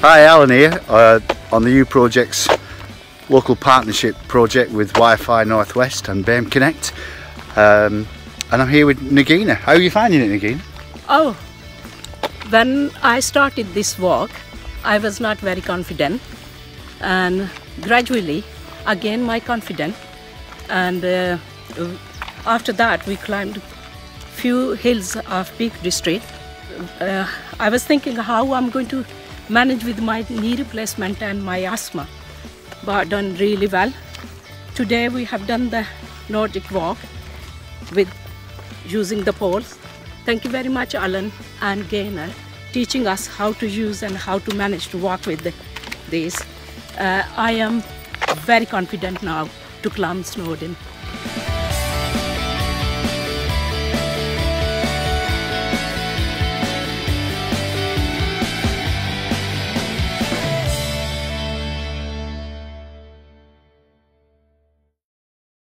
Hi, Alan here uh, on the U Projects local partnership project with Wi-Fi Northwest and BAME Connect. Um, and I'm here with Nagina. How are you finding it, Nagina? Oh, when I started this walk, I was not very confident, and gradually I gained my confidence. And uh, after that, we climbed few hills of Peak District. Uh, I was thinking how I'm going to manage with my knee replacement and my asthma, but done really well. Today we have done the Nordic walk with using the poles. Thank you very much, Alan and Gaynor, teaching us how to use and how to manage to walk with the, these. Uh, I am very confident now to climb Snowdon